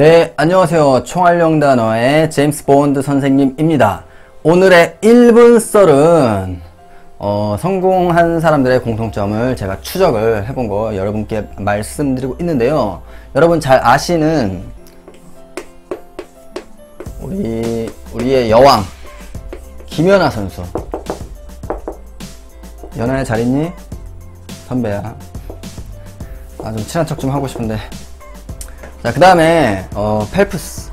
네, 안녕하세요. 총알용단어의 제임스 본드 선생님입니다. 오늘의 1분 썰은 어, 성공한 사람들의 공통점을 제가 추적을 해본 거 여러분께 말씀드리고 있는데요. 여러분 잘 아시는 우리 우리의 여왕 김연아 선수. 연아야 잘 있니? 선배야. 아 좀 친한 척 좀 하고 싶은데. 자, 그 다음에, 어, 펠프스.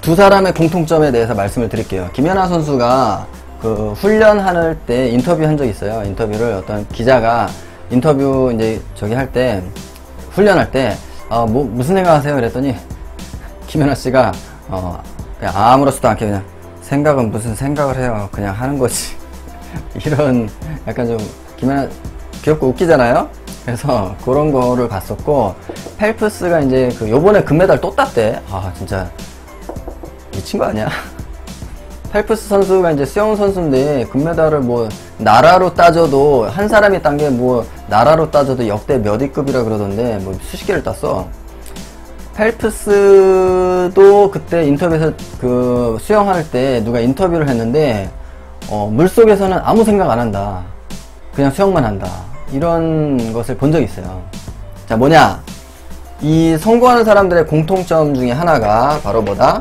두 사람의 공통점에 대해서 말씀을 드릴게요. 김연아 선수가 그 훈련할 때 인터뷰 한 적이 있어요. 인터뷰를 어떤 기자가 인터뷰 이제 저기 할 때, 훈련할 때, 어, 뭐, 무슨 생각 하세요? 그랬더니, 김연아 씨가, 어, 그냥 아무렇지도 않게 그냥, 생각은 무슨 생각을 해요. 그냥 하는 거지. 이런, 약간 좀, 김연아, 귀엽고 웃기잖아요? 그래서 그런 거를 봤었고 펠프스가 이제 그 요번에 금메달 또 땄대. 아 진짜. 미친 거 아니야? 펠프스 선수가 이제 수영 선수인데 금메달을 뭐 나라로 따져도 한 사람이 딴 게 뭐 나라로 따져도 역대 몇 위급이라 그러던데 뭐 수십 개를 땄어. 펠프스도 그때 인터뷰에서 그 수영할 때 누가 인터뷰를 했는데 어 물속에서는 아무 생각 안 한다. 그냥 수영만 한다 이런 것을 본 적이 있어요. 자, 뭐냐? 이 성공하는 사람들의 공통점 중에 하나가 바로 뭐다?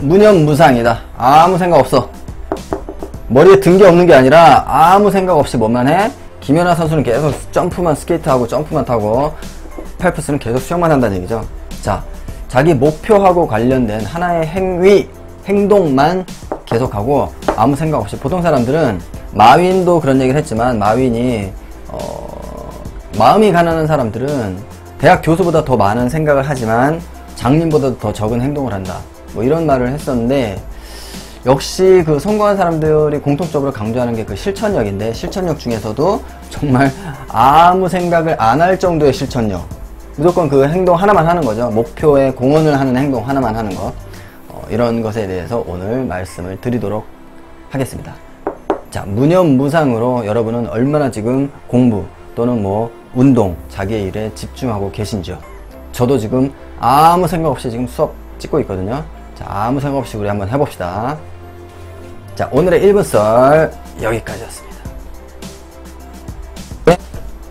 무념무상이다. 아무 생각 없어. 머리에 든 게 없는 게 아니라 아무 생각 없이 뭐만 해? 김연아 선수는 계속 점프만 스케이트하고 점프만 타고 펠프스는 계속 수영만 한다는 얘기죠. 자, 자기 목표하고 관련된 하나의 행위, 행동만 계속 하고 아무 생각 없이 보통 사람들은 마윈도 그런 얘기를 했지만 마윈이 어, 마음이 가난한 사람들은 대학 교수보다 더 많은 생각을 하지만 장님보다 더 적은 행동을 한다. 뭐 이런 말을 했었는데 역시 그 성공한 사람들이 공통적으로 강조하는 게 그 실천력인데 실천력 중에서도 정말 아무 생각을 안 할 정도의 실천력. 무조건 그 행동 하나만 하는 거죠. 목표에 공헌을 하는 행동 하나만 하는 거 이런 것에 대해서 오늘 말씀을 드리도록 하겠습니다. 자, 무념무상으로 여러분은 얼마나 지금 공부 또는 뭐 운동, 자기의 일에 집중하고 계신지요. 저도 지금 아무 생각 없이 지금 수업 찍고 있거든요. 자, 아무 생각 없이 우리 한번 해봅시다. 자, 오늘의 1분 썰 여기까지였습니다. 네?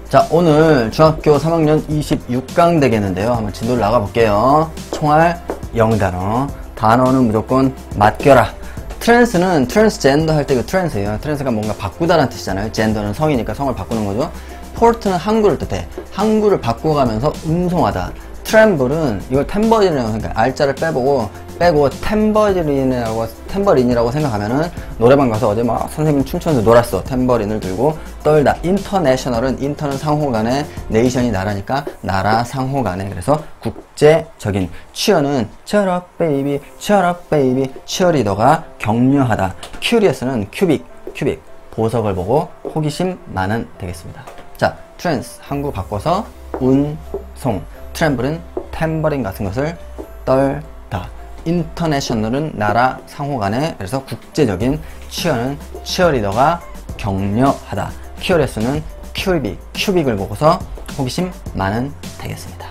자, 오늘 중학교 3학년 26강 되겠는데요. 한번 진도를 나가볼게요. 총알 영단어. 단어는 무조건 맡겨라. trans는 트랜스젠더 할 때 그 trans예요. trans가 뭔가 바꾸다라는 뜻이잖아요. gender는 성이니까 성을 바꾸는 거죠. port는 항구를 뜻해. 항구를 바꿔가면서 운송하다. tremble은 이걸 탬버린이라고 생각해. R자를 빼보고 빼고 탬버린이라고 탬버린이라고 생각하면은 노래방 가서 어제 막 선생님 춤추면서 놀았어. 탬버린을 들고 떨다. international은 inter는 상호간에 nation이 나라니까 나라 상호간에 그래서 국제적인 cheer는 cheer baby cheer baby 치어리더가 격려하다. curious는 큐빅 큐빅 보석을 보고 호기심 많은 되겠습니다. 자, trans 항구 바꿔서 운송 tremble은 탬버린 같은 것을 떨다. international은 나라 상호 간에 그래서 국제적인 cheer는 치어리더가 격려하다. curious는 큐빅, 큐빅을 보고서 호기심 많은 되겠습니다.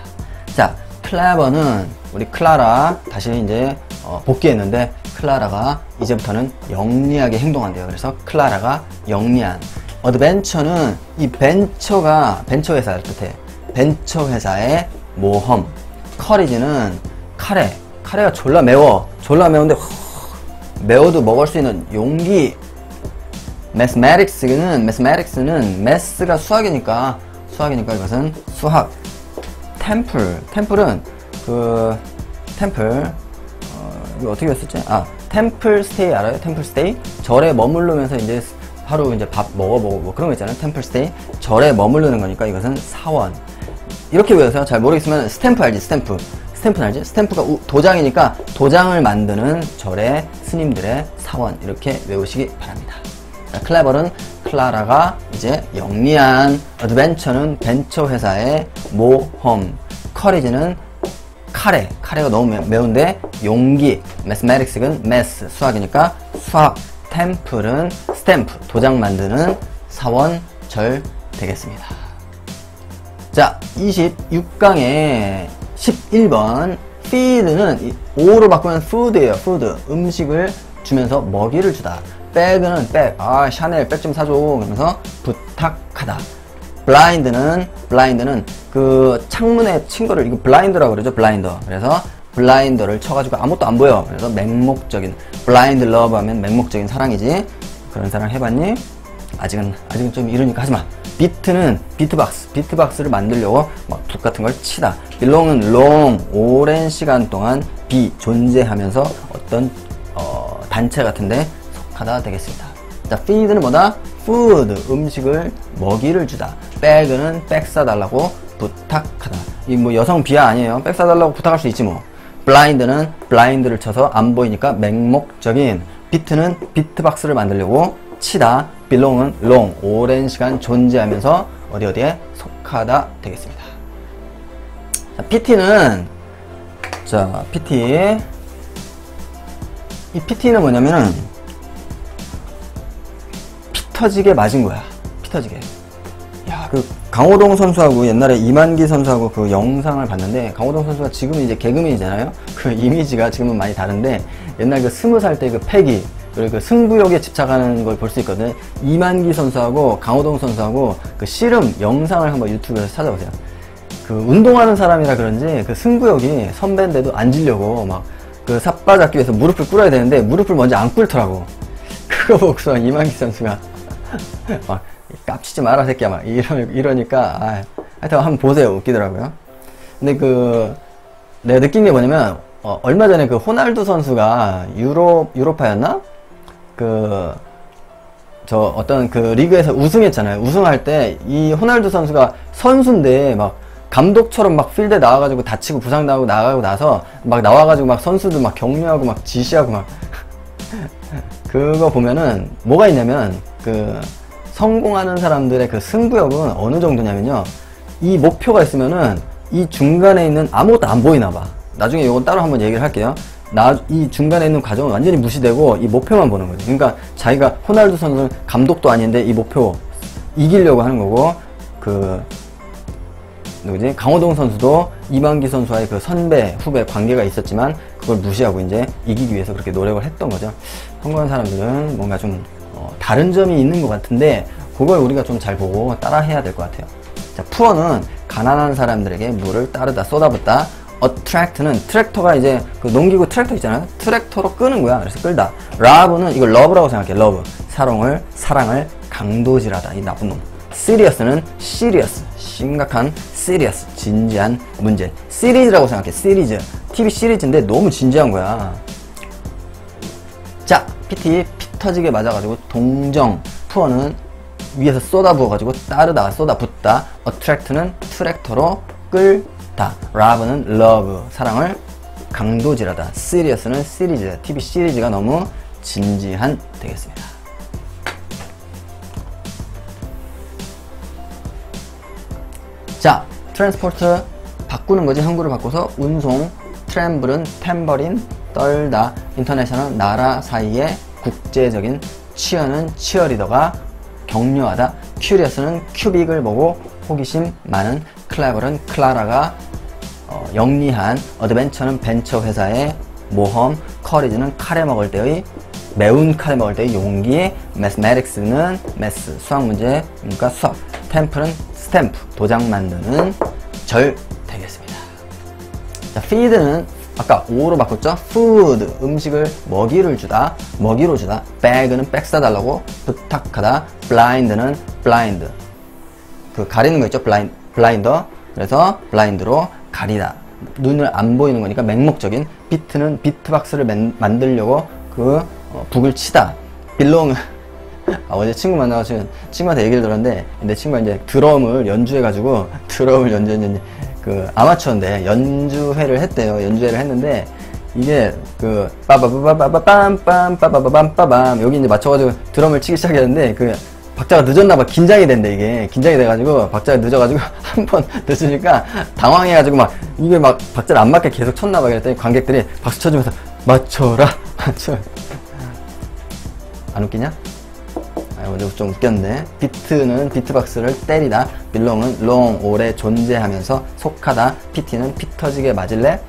자, clever는 우리 클라라 다시 이제 어, 복귀했는데 클라라가 이제부터는 영리하게 행동한대요. 그래서 클라라가 영리한. adventure는 이 벤처가 벤처 회사를 뜻해. 벤처 회사의 모험. courage는 카레. 카레가 졸라 매워. 졸라 매운데 매워도 먹을 수 있는 용기. mathematics는 mathematics는 math가 수학이니까 수학이니까 이것은 수학. temple. temple은 그 템플 어, 이거 어떻게 했었지? 아 템플 스테이 알아요? 템플 스테이 절에 머물르면서 이제 하루 이제 밥 먹어보고 뭐 그런 거 있잖아요. 템플 스테이 절에 머물르는 거니까 이것은 사원. 이렇게 외우세요. 잘 모르겠으면 스탬프 알지? 스탬프. 스탬프는 알지? 스탬프가 우, 도장이니까 도장을 만드는 절의 스님들의 사원 이렇게 외우시기 바랍니다. 자, clever는 클라라가 이제 영리한 adventure는 벤처 회사의 모험 courage는 카레 카레가 너무 매, 운데 용기 mathematics는 math 수학이니까 수학 temple은 스탬프 도장 만드는 사원 절 되겠습니다. 자 26강의 11번 feed는 O로 바꾸면 food예요 food. 음식을 주면서 먹이를 주다. beg은 백, 아 샤넬 백 좀 사줘. 그러면서 부탁하다. blind는 blind는 그 창문에 친 거를 이거 블라인드라고 그러죠 블라인더 그래서 블라인더를 쳐가지고 아무것도 안 보여. 그래서 맹목적인 blind love 하면 맹목적인 사랑이지. 그런 사랑 해봤니? 아직은 아직은 좀 이러니까 하지마. beat는 비트박스 비트박스를 만들려고 막 북 같은 걸 치다. belong은 long 오랜 시간 동안 be 존재하면서 어떤 어, 단체 같은데 속하다 되겠습니다. 자 feed는 뭐다? food 음식을 먹이를 주다. 백은 백 사달라고 부탁하다. 이 뭐 여성 비하 아니에요. 백 사달라고 부탁할 수 있지 뭐. 블라인드는 블라인드를 쳐서 안 보이니까 맹목적인. 비트는 비트박스를 만들려고 치다. Belong은 long 오랜 시간 존재하면서 어디 어디에 속하다 되겠습니다. 자, PT는 자 PT 이 PT는 뭐냐면은 피 터지게 맞은 거야. 피 터지게. 야 그 강호동 선수하고 옛날에 이만기 선수하고 그 영상을 봤는데 강호동 선수가 지금은 이제 개그맨이잖아요. 그 이미지가 지금은 많이 다른데 옛날 그 스무 살 때 그 패기 그리고 그 승부욕에 집착하는 걸 볼 수 있거든요 이만기 선수하고 강호동 선수하고 그 씨름 영상을 한번 유튜브에서 찾아보세요. 그 운동하는 사람이라 그런지 그 승부욕이 선배인데도 앉으려고 막 그 삿바 잡기 위해서 무릎을 꿇어야 되는데 무릎을 먼저 안 꿇더라고. 그거 보고서 이만기 선수가 막 깝치지 마라 새끼야. 막 이러, 이러니까 아, 하여튼 한번 보세요. 웃기더라고요. 근데 그 내가 느낀 게 뭐냐면 어, 얼마 전에 그 호날두 선수가 유로 유로파였나 그 저 어떤 그 리그에서 우승했잖아요. 우승할 때 이 호날두 선수가 선수인데 막 감독처럼 막 필드에 나와가지고 다치고 부상당하고 나가고 나서 막 나와가지고 막 선수들 막 격려하고 막 지시하고 막 그거 보면은 뭐가 있냐면 그 성공하는 사람들의 그 승부욕은 어느 정도냐면요. 이 목표가 있으면은 이 중간에 있는 아무것도 안 보이나 봐. 나중에 이건 따로 한번 얘기를 할게요 나, 이 중간에 있는 과정은 완전히 무시되고 이 목표만 보는 거죠 그러니까 자기가 호날두 선수는 감독도 아닌데 이 목표 이기려고 하는 거고 그 누구지? 강호동 선수도 이만기 선수와의 그 선배, 후배 관계가 있었지만 그걸 무시하고 이제 이기기 위해서 그렇게 노력을 했던 거죠. 성공한 사람들은 뭔가 좀 어, 다른 점이 있는 것 같은데 그걸 우리가 좀 잘 보고 따라 해야 될 것 같아요. 자, 푸어는 가난한 사람들에게 물을 따르다 쏟아붓다. Attract는 트랙터가 이제 그 농기구 트랙터 있잖아요. 트랙터로 끄는 거야. 그래서 끌다. love는 이걸 love라고 생각해. love. 사랑을 사랑을 강도질하다. 이 나쁜 놈. serious는 serious. 심각한 serious. 진지한 문제. 시리즈라고 생각해. 시리즈. TV 시리즈인데 너무 진지한 거야. 자, PT 피 터지게 맞아가지고 동정. 푸어는 위에서 쏟아부어가지고 따르다 쏟아붓다. attract는 트랙터로 끌 다. love는 love. 사랑을 강도질하다. serious는 시리즈. TV 시리즈가 너무 진지한 되겠습니다. 자, transport 바꾸는 거지. 한글을 바꿔서 운송, tremble은 탬버린, 떨다, international 나라 사이의 국제적인 cheer는 치어리더가 격려하다, curious는 큐빅을 보고 호기심 많은, clever는 클라라가 어, 영리한, adventure는 벤처 회사의 모험, courage는 카레 먹을 때의 매운 카레 먹을 때의 용기, mathematics는 math 수학 문제, 그러니까 수학, temple은 스탬프 도장 만드는 절 되겠습니다. 자, feed는 아까 O로 바꿨죠? food 음식을 먹이를 주다 먹이로 주다 beg는 백 사달라고 부탁하다 blind는 blind 그 가리는 거 있죠? blind, 블라인더 그래서 블라인드로 가리다 눈을 안 보이는 거니까 맹목적인 비트는 비트박스를 맨, 만들려고 그 어, 북을 치다 belong 아, 어제 친구 만나가지고 친구한테 얘기를 들었는데 내 친구가 이제 드럼을 연주해가지고 드럼을 연주했는데 그 아마추어인데 연주회를 했대요. 연주회를 했는데 이게 그 빠바바바바빰빰 빠바바빰빠밤 여기 이제 맞춰가지고 드럼을 치기 시작했는데 그 박자가 늦었나봐 긴장이 된대 이게 긴장이 돼가지고 박자가 늦어가지고 한 번 늦으니까 당황해가지고 막 이게 막 박자를 안 맞게 계속 쳤나봐 그랬더니 관객들이 박수 쳐주면서 맞춰라 맞춰 안 웃기냐? 아, 이거 좀 웃겼네. 비트는 비트박스를 때리다. belong은 long, 오래 존재하면서 속하다. pt는 피 터지게 맞을래?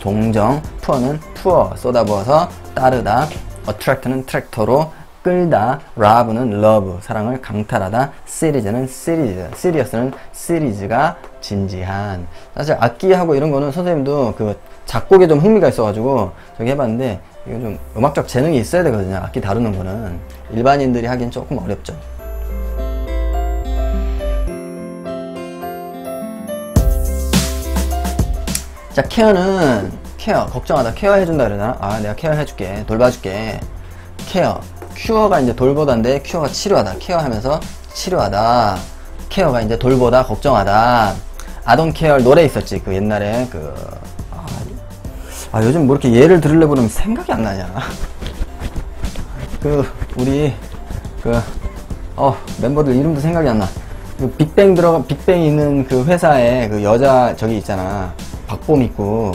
동정. poor는 poor, 쏟아부어서 따르다. attract는 트랙터로 끌다. love는 love, 사랑을 강탈하다. series는 series, serious는 series가 진지한. 사실 악기하고 이런 거는 선생님도 그 작곡에 좀 흥미가 있어가지고 저기 해봤는데 이거 좀 음악적 재능이 있어야 되거든요. 악기 다루는 거는 일반인들이 하긴 조금 어렵죠. 자 care는 care 걱정하다 care 해준다 그러나 아 내가 care 해줄게 돌봐줄게 케어 큐어가 이제 돌보다인데 cure가 치료하다 care하면서 치료하다 care가 이제 돌보다 걱정하다 I Don't Care 노래 있었지 그 옛날에 그 아, 아, 요즘 뭐 이렇게 예를 들으려고 그러면 생각이 안 나냐 그 우리 그 어 멤버들 이름도 생각이 안 나. 그 빅뱅 들어가 빅뱅 있는 그 회사에 그 여자 저기 있잖아. 박봄 있고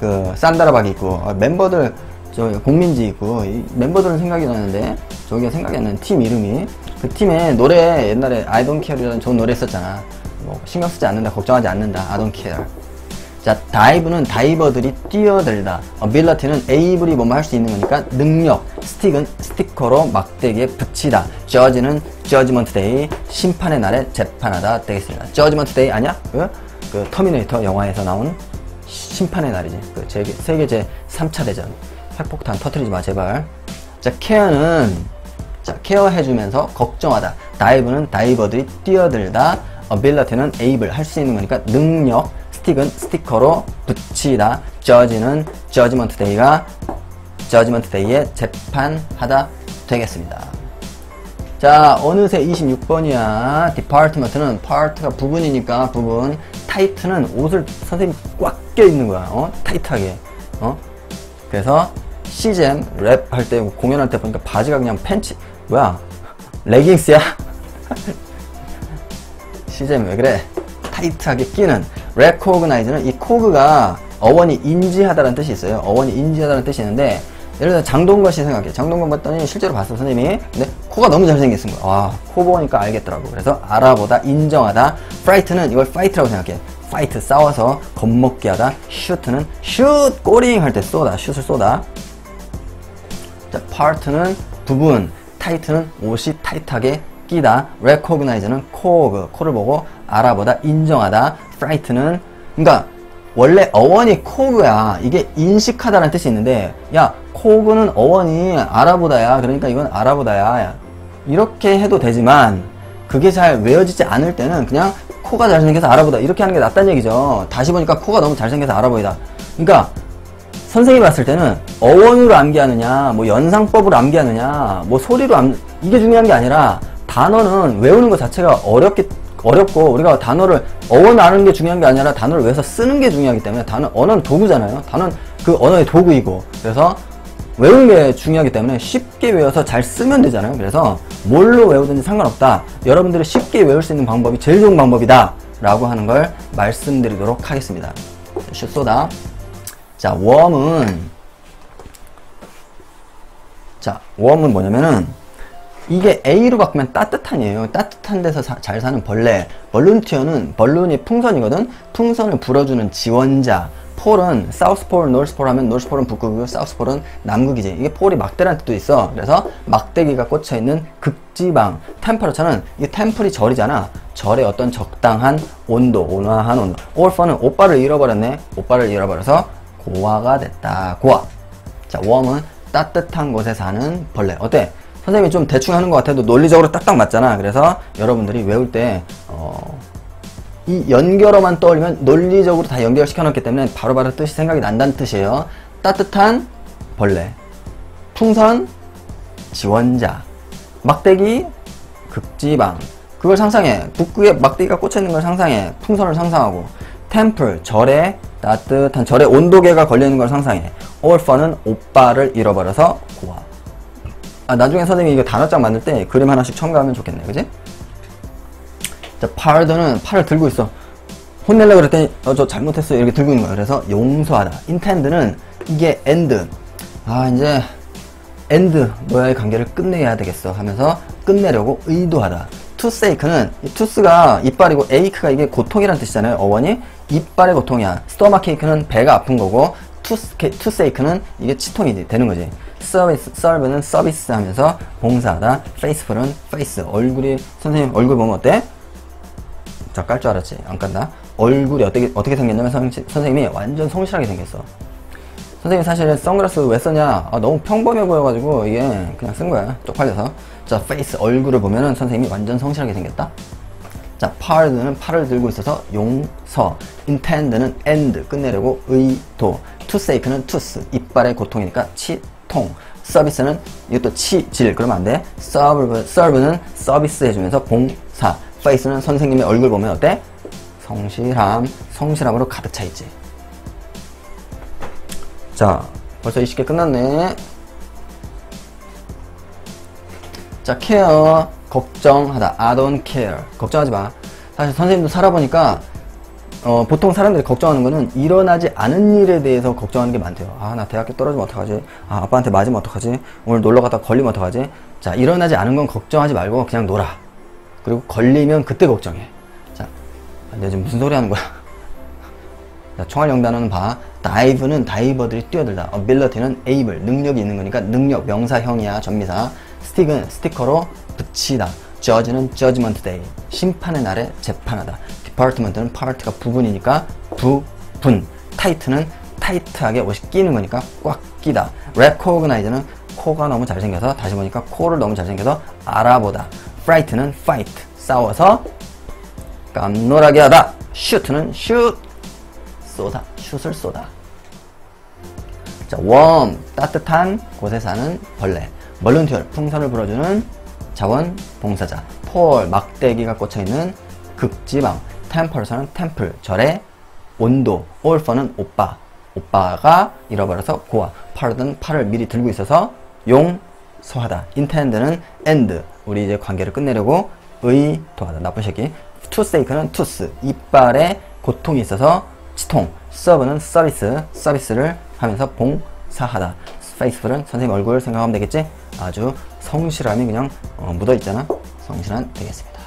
그 산다라박 있고 아, 멤버들 저 공민지 있고 이 멤버들은 생각이 나는데 저기가 생각이 안 나는 팀 이름이 그 팀에 노래 옛날에 I Don't Care이라는 좋은 노래 있었잖아. 뭐 신경 쓰지 않는다, 걱정하지 않는다. I Don't Care. 자, dive는 다이버들이 뛰어들다. ability는 able이 뭐뭐 할 수 있는 거니까 능력. stick은 스티커로 막대기에 붙이다. judge는 Judgment Day, 심판의 날에 재판하다 되겠습니다. Judgment Day 아니야? 그, 그 터미네이터 영화에서 나온 심판의 날이지. 그 세계, 세계 제 3차 대전. 핵폭탄 터트리지 마, 제발. 자, care는 자, care해주면서 걱정하다. dive는 다이버들이 뛰어들다. ability는 able 할 수 있는 거니까 능력. stick은 스티커로 붙이다. judge는 Judgment Day가 Judgment Day에 재판하다 되겠습니다. 자, 어느새 26번이야. department는 part가 부분이니까 부분. tight는 옷을 선생님 꽉 껴있는 거야. 어? 타이트하게. 어? 그래서 씨잼 랩할 때 공연할 때 보니까 바지가 그냥 팬츠 뭐야? 레깅스야? 씨잼 왜 그래? 타이트하게 끼는 recognize는 이 cog가 어원이 인지하다라는 뜻이 있어요. 어원이 인지하다는 뜻이 있는데 예를 들어 장동건 씨 생각해. 장동건 봤더니 실제로 봤어 선생님이. 근데 코가 너무 잘생겼은 거야. 와, 코 보니까 알겠더라고. 그래서 알아보다, 인정하다. fright는 이걸 fight라고 생각해. fight 싸워서 겁먹게 하다. shoot는 shoot 꼬링 할 때 쏘다. shoot을 쏘다. 자, part는 부분, tight는 옷이 타이트하게 끼다. recognize는 코, 코를 보고 알아보다, 인정하다. fright는 그러니까 원래 어원이 코그야. 이게 인식하다라는 뜻이 있는데, 야, 코그는 어원이 알아보다야. 그러니까 이건 알아보다야. 이렇게 해도 되지만, 그게 잘 외워지지 않을 때는 그냥 코가 잘생겨서 알아보다. 이렇게 하는 게 낫다는 얘기죠. 다시 보니까 코가 너무 잘생겨서 알아보이다. 그러니까, 선생님이 봤을 때는 어원으로 암기하느냐, 뭐 연상법으로 암기하느냐, 뭐 소리로 암, 이게 중요한 게 아니라, 단어는 외우는 것 자체가 어렵기 어렵고 우리가 단어를 어원 아는 게 중요한 게 아니라 단어를 외워서 쓰는 게 중요하기 때문에 단어 언어는 도구잖아요. 단어는 그 언어의 도구이고 그래서 외우는 게 중요하기 때문에 쉽게 외워서 잘 쓰면 되잖아요. 그래서 뭘로 외우든지 상관없다. 여러분들이 쉽게 외울 수 있는 방법이 제일 좋은 방법이다. 라고 하는 걸 말씀드리도록 하겠습니다. 슛소다. 자, worm은 자, worm은 뭐냐면은 이게 A로 바꾸면 따뜻한이에요. 따뜻한 데서 사, 잘 사는 벌레. volunteer는 balloon이 풍선이거든. 풍선을 불어주는 지원자. 폴은 사우스폴, 노스폴 하면 노스폴은 북극이고 South Pole은 남극이지. 이게 pole이 막대라는 뜻도 있어. 그래서 막대기가 꽂혀 있는 극지방. temperature는 이 temple이 절이잖아. 절의 어떤 적당한 온도, 온화한 온도. orphan은 오빠를 잃어버렸네. 오빠를 잃어버려서 고아가 됐다. 고아. 자, worm은 따뜻한 곳에 사는 벌레. 어때? 선생님이 좀 대충 하는 것 같아도 논리적으로 딱딱 맞잖아. 그래서 여러분들이 외울 때, 어, 이 연결어만 떠올리면 논리적으로 다 연결시켜 놓기 때문에 바로바로 바로 뜻이 생각이 난다는 뜻이에요. 따뜻한 벌레, 풍선, 지원자, 막대기, 극지방. 그걸 상상해. 북극에 막대기가 꽂혀 있는 걸 상상해. 풍선을 상상하고. 템플, 절에 따뜻한 절에 온도계가 걸려 있는 걸 상상해. 올퍼는 오빠를 잃어버려서 고아. 아, 나중에 선생님이 이거 단어장 만들 때 그림 하나씩 첨가하면 좋겠네. 그지? 자, pardon은 팔을 들고 있어. 혼내려고 그랬더니, 어, 저 잘못했어. 이렇게 들고 있는 거야. 그래서 용서하다. intend는 이게 end. 아, 이제, and 너와의 관계를 끝내야 되겠어 하면서 끝내려고 의도하다. 이 tooth가 이빨이고 ache가 이게 고통이라는 뜻이잖아요. 어원이 이빨의 고통이야. stomachache는 배가 아픈 거고 tooth, toothache는 이게 치통이 되는 거지. 서비스, serve는 서비스 하면서 봉사하다. faithful은 face. 얼굴이 선생님 얼굴 보면 어때? 자, 깔 줄 알았지? 안 깐다. 얼굴이 어떻게, 어떻게 생겼냐면 선, 선생님이 완전 성실하게 생겼어. 선생님 사실 선글라스 왜 썼냐? 아, 너무 평범해 보여가지고 이게 그냥 쓴 거야. 쪽팔려서. 자, face 얼굴을 보면은 선생님이 완전 성실하게 생겼다. 자, pardon은 팔을 들고 있어서 용서. intend는 end 끝내려고 의도. toothache는 tooth 이빨의 고통이니까 치통. service는 이것도 치질 그러면 안 돼. serve, serve는 서비스 해주면서 봉사. face는 선생님의 얼굴 보면 어때? 성실함, 성실함으로 가득 차 있지. 자, 벌써 20개 끝났네. 자, care, 걱정하다. I don't care. 걱정하지 마. 사실 선생님도 살아보니까, 어, 보통 사람들이 걱정하는 거는 일어나지 않은 일에 대해서 걱정하는 게 많대요. 아, 나 대학교 떨어지면 어떡하지? 아, 아빠한테 맞으면 어떡하지? 오늘 놀러 갔다 걸리면 어떡하지? 자, 일어나지 않은 건 걱정하지 말고 그냥 놀아. 그리고 걸리면 그때 걱정해. 자, 내가 지금 무슨 소리 하는 거야? 자, 총알 영단어는 봐. dive는 다이버들이 뛰어들다. ability는 able, 능력이 있는 거니까 능력, 명사형이야, 전미사. stick은 스티커로 붙이다. judge는 judgment day, 심판의 날에 재판하다. department는 part가 부분이니까 부분. tight는 타이트하게 옷이 끼는 거니까 꽉 끼다. recognize는 코가 너무 잘생겨서 다시 보니까 코를 너무 잘생겨서 알아보다. fright는 fight, 싸워서 깜놀하게 하다. shoot는 shoot, 쏘다, 슛을 쏘다. 자, warm, 따뜻한 곳에 사는 벌레. volunteer, 풍선을 불어주는 자원봉사자. fall, 막대기가 꽂혀있는 극지방. temper에서는 temple, 절의 온도. orphan은 오빠. 오빠가 잃어버려서 고아. pardon, 팔을 미리 들고 있어서 용서하다. intend는 end, 우리 이제 관계를 끝내려고 의도하다. 나쁜 새끼. toothache는 tooth, 이빨에 고통이 있어서 치통, serve는 서비스, 서비스를 하면서 봉사하다. Faithful은 선생님 얼굴 생각하면 되겠지? 아주 성실함이 그냥 어, 묻어있잖아. 성실한 되겠습니다.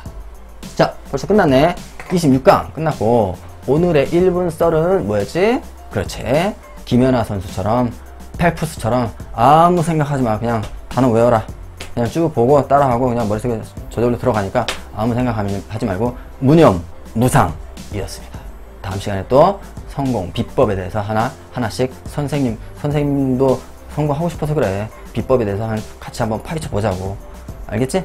자, 벌써 끝났네. 26강 끝났고 오늘의 1분 썰은 뭐였지? 그렇지. 김연아 선수처럼 펠프스처럼 아무 생각하지 마. 그냥 단어 외워라. 그냥 쭉 보고 따라하고 그냥 머릿속에 저절로 들어가니까 아무 생각하지 말고 무념, 무상이었습니다. 다음 시간에 또 성공 비법에 대해서 하나 하나씩 선생님 선생님도 성공하고 싶어서 그래 비법에 대해서 한 같이 한번 파헤쳐 보자고 알겠지?